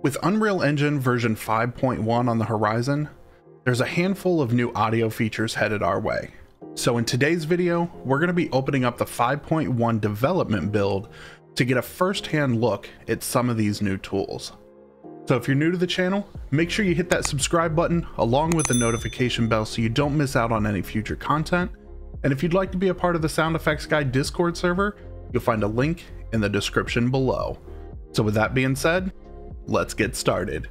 With Unreal Engine version 5.1 on the horizon, there's a handful of new audio features headed our way. So in today's video, we're going to be opening up the 5.1 development build to get a first-hand look at some of these new tools. So if you're new to the channel, make sure you hit that subscribe button along with the notification bell so you don't miss out on any future content. And if you'd like to be a part of the Sound Effects Guy Discord server, you'll find a link in the description below. So with that being said, let's get started.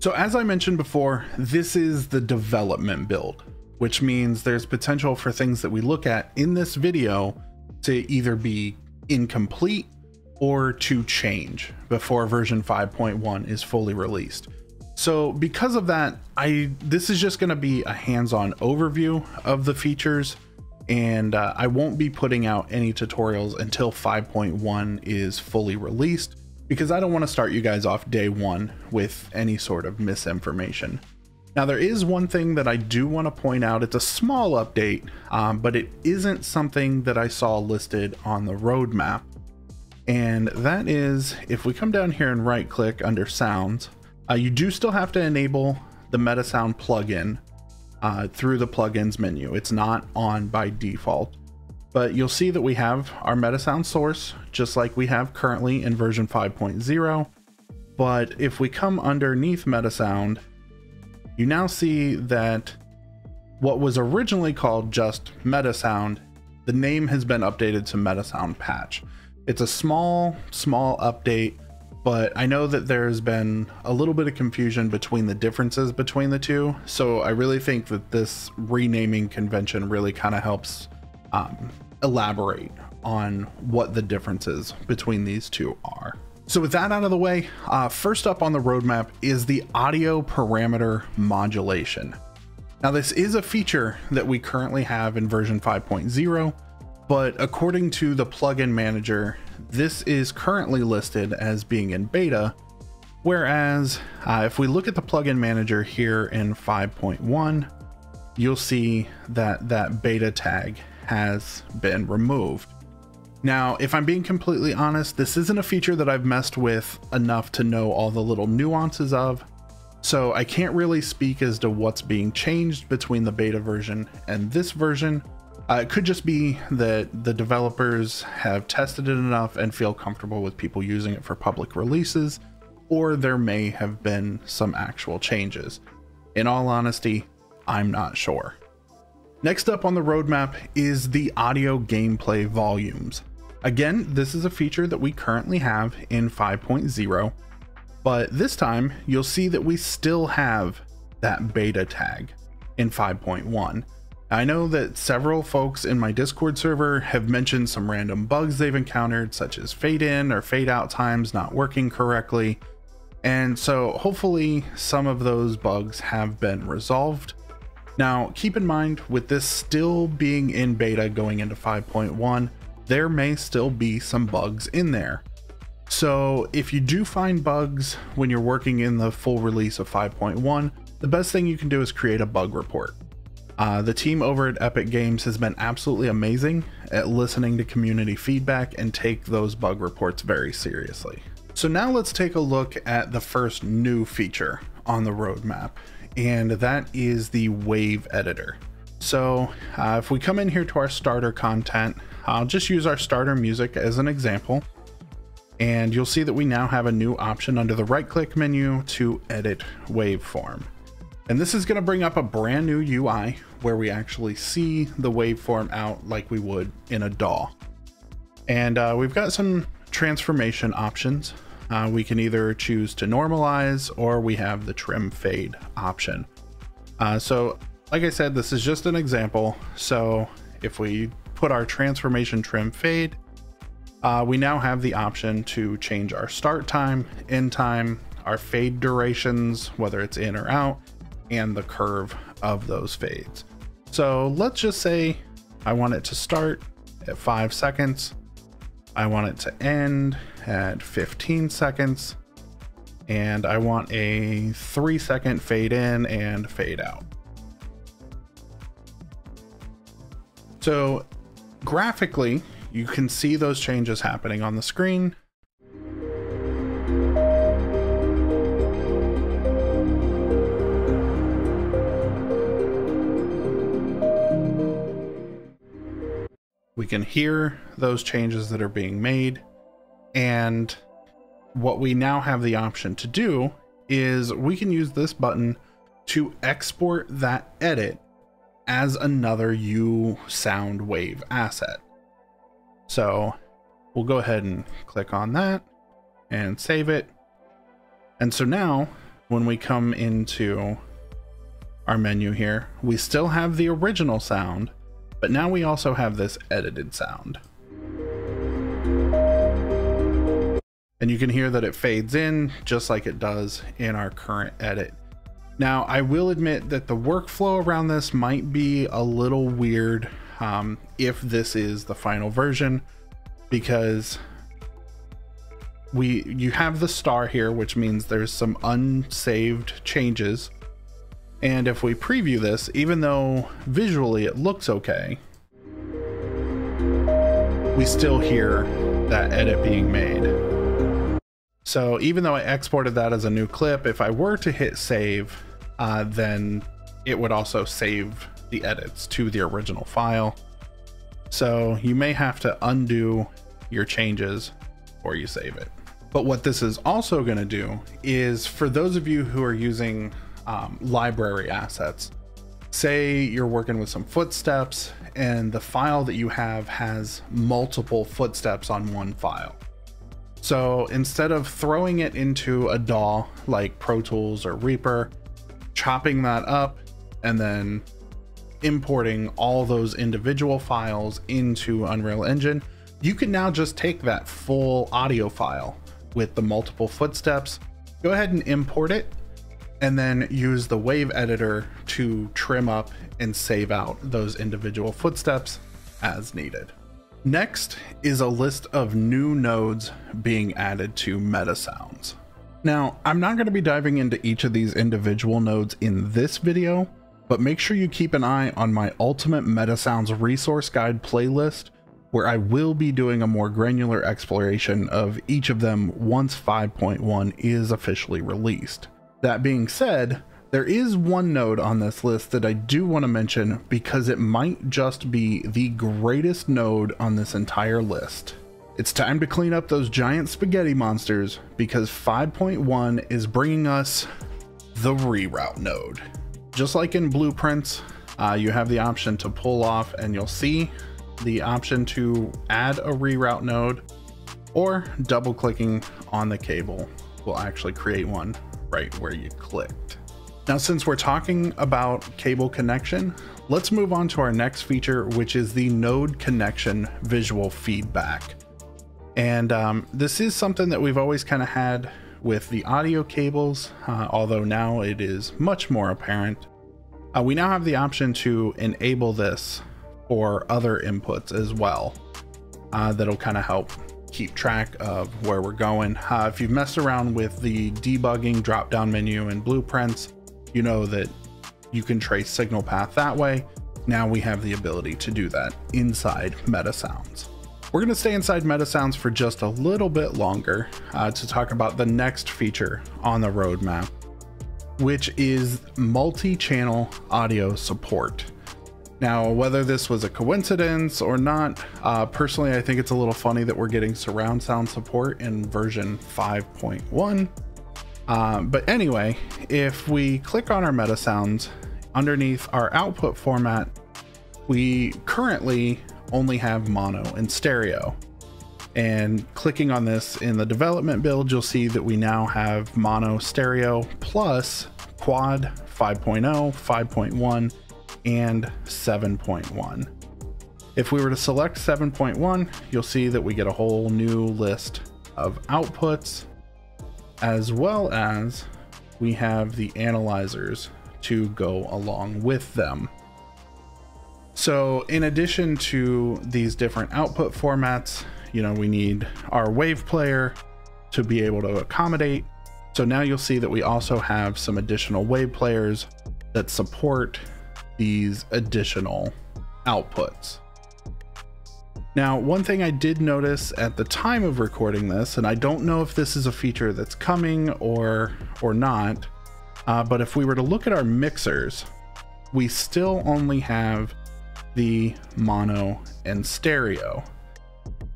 So as I mentioned before, this is the development build, which means there's potential for things that we look at in this video to either be incomplete or to change before version 5.1 is fully released. So because of that, I this is just going to be a hands-on overview of the features and uh, I won't be putting out any tutorials until 5.1 is fully released because I don't want to start you guys off day one with any sort of misinformation. Now, there is one thing that I do want to point out. It's a small update, um, but it isn't something that I saw listed on the roadmap. And that is if we come down here and right click under sounds, uh, you do still have to enable the Metasound plugin uh, through the plugins menu. It's not on by default, but you'll see that we have our Metasound source, just like we have currently in version 5.0. But if we come underneath Metasound, you now see that what was originally called just Metasound, the name has been updated to Metasound Patch. It's a small, small update but I know that there's been a little bit of confusion between the differences between the two. So I really think that this renaming convention really kind of helps um, elaborate on what the differences between these two are. So with that out of the way, uh, first up on the roadmap is the audio parameter modulation. Now this is a feature that we currently have in version 5.0, but according to the plugin manager, this is currently listed as being in beta, whereas uh, if we look at the plugin manager here in 5.1, you'll see that that beta tag has been removed. Now, if I'm being completely honest, this isn't a feature that I've messed with enough to know all the little nuances of, so I can't really speak as to what's being changed between the beta version and this version, uh, it could just be that the developers have tested it enough and feel comfortable with people using it for public releases, or there may have been some actual changes. In all honesty, I'm not sure. Next up on the roadmap is the audio gameplay volumes. Again, this is a feature that we currently have in 5.0, but this time you'll see that we still have that beta tag in 5.1. I know that several folks in my Discord server have mentioned some random bugs they've encountered, such as fade in or fade out times not working correctly. And so hopefully some of those bugs have been resolved. Now, keep in mind, with this still being in beta going into 5.1, there may still be some bugs in there. So if you do find bugs when you're working in the full release of 5.1, the best thing you can do is create a bug report. Uh, the team over at Epic Games has been absolutely amazing at listening to community feedback and take those bug reports very seriously. So now let's take a look at the first new feature on the roadmap, and that is the Wave Editor. So uh, if we come in here to our starter content, I'll just use our starter music as an example. And you'll see that we now have a new option under the right click menu to edit waveform. And this is going to bring up a brand new UI where we actually see the waveform out like we would in a DAW. And uh, we've got some transformation options. Uh, we can either choose to normalize or we have the trim fade option. Uh, so like I said, this is just an example. So if we put our transformation trim fade, uh, we now have the option to change our start time, end time, our fade durations, whether it's in or out, and the curve of those fades. So let's just say I want it to start at five seconds. I want it to end at 15 seconds. And I want a three second fade in and fade out. So graphically, you can see those changes happening on the screen. We can hear those changes that are being made. And what we now have the option to do is we can use this button to export that edit as another U sound wave asset. So we'll go ahead and click on that and save it. And so now when we come into our menu here, we still have the original sound, but now we also have this edited sound. And you can hear that it fades in just like it does in our current edit. Now, I will admit that the workflow around this might be a little weird um, if this is the final version, because we you have the star here, which means there's some unsaved changes. And if we preview this, even though visually it looks okay, we still hear that edit being made. So even though I exported that as a new clip, if I were to hit save, uh, then it would also save the edits to the original file. So you may have to undo your changes or you save it. But what this is also going to do is for those of you who are using um, library assets, say you're working with some footsteps and the file that you have has multiple footsteps on one file. So instead of throwing it into a DAW like Pro Tools or Reaper, chopping that up and then importing all those individual files into Unreal Engine, you can now just take that full audio file with the multiple footsteps, go ahead and import it, and then use the wave editor to trim up and save out those individual footsteps as needed. Next is a list of new nodes being added to MetaSounds. Now, I'm not going to be diving into each of these individual nodes in this video, but make sure you keep an eye on my Ultimate MetaSounds resource guide playlist, where I will be doing a more granular exploration of each of them once 5.1 is officially released. That being said, there is one node on this list that I do want to mention because it might just be the greatest node on this entire list. It's time to clean up those giant spaghetti monsters because 5.1 is bringing us the reroute node. Just like in blueprints, uh, you have the option to pull off and you'll see the option to add a reroute node or double clicking on the cable will actually create one right where you clicked. Now, since we're talking about cable connection, let's move on to our next feature, which is the node connection visual feedback. And um, this is something that we've always kind of had with the audio cables, uh, although now it is much more apparent. Uh, we now have the option to enable this for other inputs as well. Uh, that'll kind of help keep track of where we're going. Uh, if you've messed around with the debugging drop down menu and blueprints, you know that you can trace signal path that way. Now we have the ability to do that inside MetaSounds. We're going to stay inside MetaSounds for just a little bit longer uh, to talk about the next feature on the roadmap, which is multi-channel audio support. Now, whether this was a coincidence or not, uh, personally, I think it's a little funny that we're getting surround sound support in version 5.1. Uh, but anyway, if we click on our MetaSounds underneath our output format, we currently only have mono and stereo. And clicking on this in the development build, you'll see that we now have mono stereo plus quad 5.0, 5.1, and 7.1. If we were to select 7.1, you'll see that we get a whole new list of outputs, as well as we have the analyzers to go along with them. So in addition to these different output formats, you know, we need our wave player to be able to accommodate. So now you'll see that we also have some additional wave players that support these additional outputs. Now, one thing I did notice at the time of recording this, and I don't know if this is a feature that's coming or or not, uh, but if we were to look at our mixers, we still only have the mono and stereo.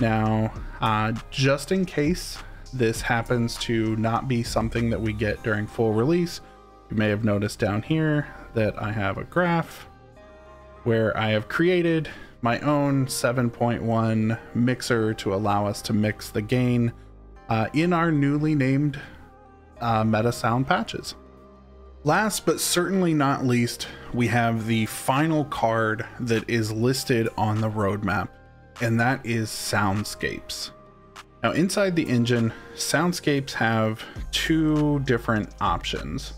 Now, uh, just in case this happens to not be something that we get during full release, you may have noticed down here that I have a graph where I have created my own 7.1 mixer to allow us to mix the gain uh, in our newly named uh, meta sound patches. Last but certainly not least, we have the final card that is listed on the roadmap, and that is Soundscapes. Now, inside the engine, Soundscapes have two different options.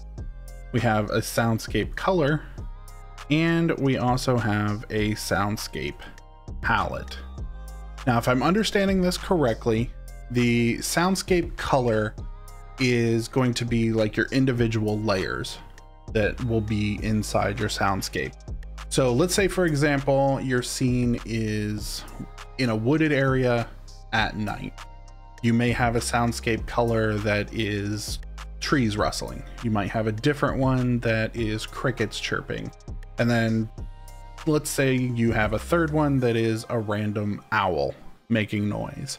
We have a Soundscape color, and we also have a Soundscape palette. Now, if I'm understanding this correctly, the Soundscape color is going to be like your individual layers that will be inside your soundscape. So let's say, for example, your scene is in a wooded area at night. You may have a soundscape color that is trees rustling. You might have a different one that is crickets chirping. And then let's say you have a third one that is a random owl making noise.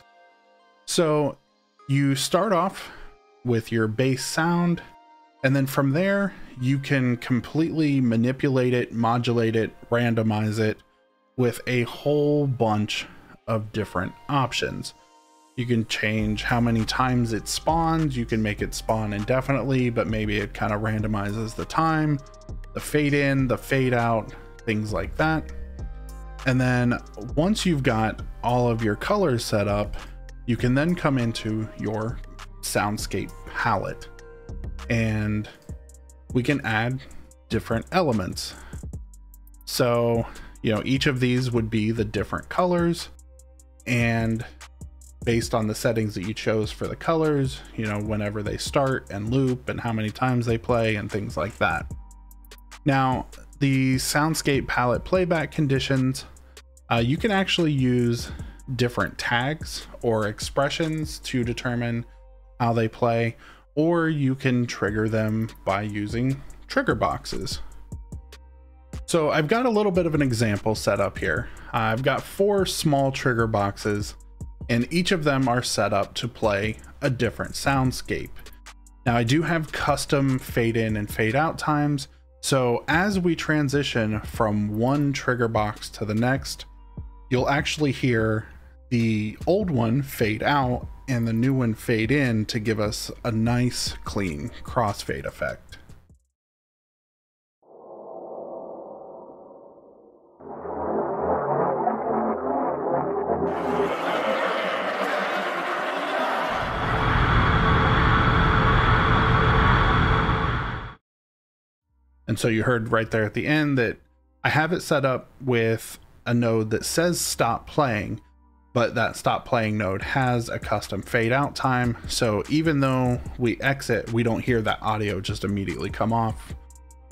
So you start off with your base sound. And then from there, you can completely manipulate it, modulate it, randomize it with a whole bunch of different options. You can change how many times it spawns. You can make it spawn indefinitely, but maybe it kind of randomizes the time, the fade in, the fade out, things like that. And then once you've got all of your colors set up, you can then come into your soundscape palette and we can add different elements. So, you know, each of these would be the different colors and based on the settings that you chose for the colors, you know, whenever they start and loop and how many times they play and things like that. Now, the soundscape palette playback conditions, uh, you can actually use different tags or expressions to determine how they play, or you can trigger them by using trigger boxes. So I've got a little bit of an example set up here. I've got four small trigger boxes and each of them are set up to play a different soundscape. Now I do have custom fade in and fade out times. So as we transition from one trigger box to the next, you'll actually hear the old one fade out and the new one fade in to give us a nice clean crossfade effect. And so you heard right there at the end that I have it set up with a node that says stop playing, but that stop playing node has a custom fade out time. So even though we exit, we don't hear that audio just immediately come off.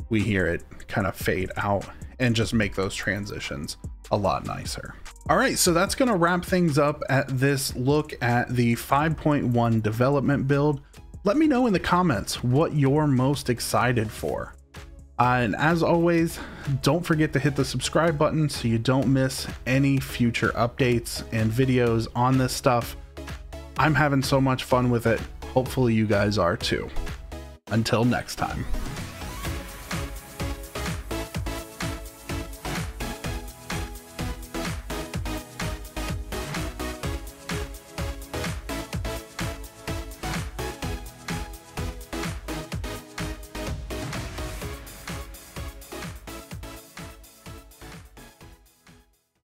We hear it kind of fade out and just make those transitions a lot nicer. All right, so that's gonna wrap things up at this look at the 5.1 development build. Let me know in the comments what you're most excited for. Uh, and as always, don't forget to hit the subscribe button so you don't miss any future updates and videos on this stuff. I'm having so much fun with it. Hopefully, you guys are too. Until next time.